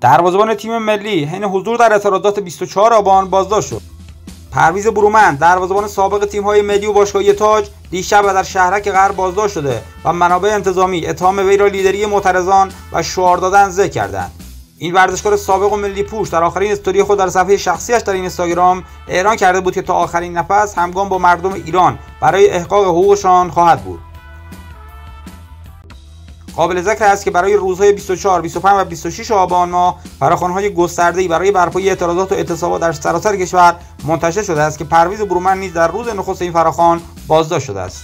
دروازه‌بان تیم ملی حین حضور در اعتراضات 24 آبان بازداشت شد. پرویز برومند دروازه‌بان سابق تیم‌های ملی و باشگاهی تاج دیشب در شهرک غرب بازداشت شده و منابع انتظامی اتهام وی را لیدری معترضان و شعار دادن ذکر کردند. این ورزشکار سابق و ملی پوش در آخرین استوری خود در صفحه شخصیش در اینستاگرام اعلام کرده بود که تا آخرین نفس همگام با مردم ایران برای احقاق حقوقشان خواهد بود. قابل ذکر است که برای روزهای 24, 25 و 26 آبان ماه فراخوان‌های گسترده‌ای برای برپایی اعتراضات و اعتصابات در سراسر کشور منتشر شده است که پرویز برومند نیز در روز نخست این فراخوان بازداشت شده است.